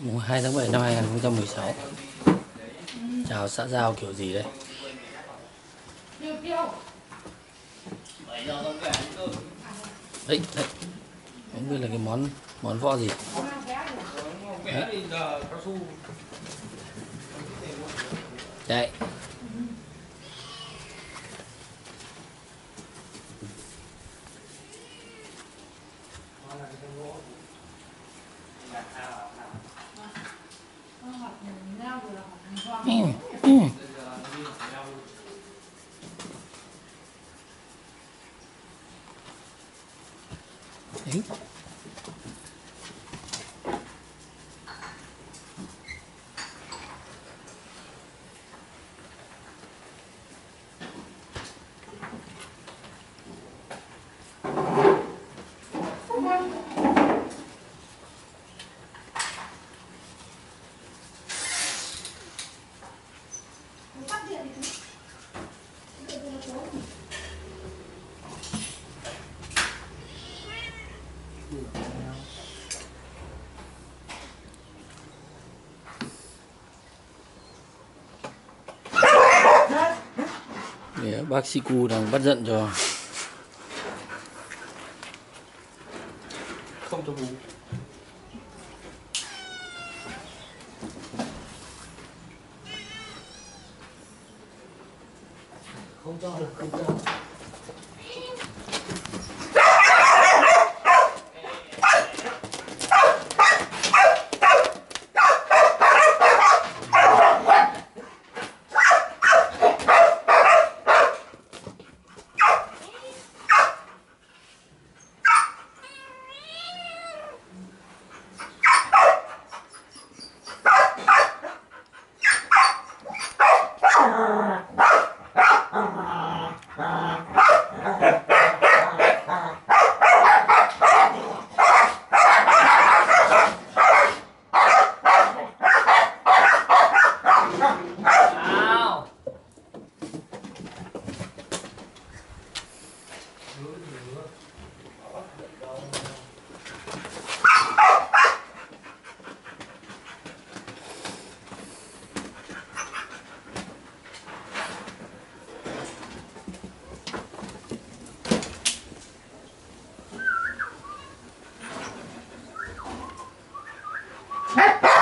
mùng 2 tháng 7 năm 2016 chào xã giao kiểu gì đây đấy, đấy. không biết là cái món món võ gì đấy. đấy Thank you. 嗯嗯。哎。Để bác sĩ cu đang bắt giận cho. Không cho bú không cho được không cho Hey!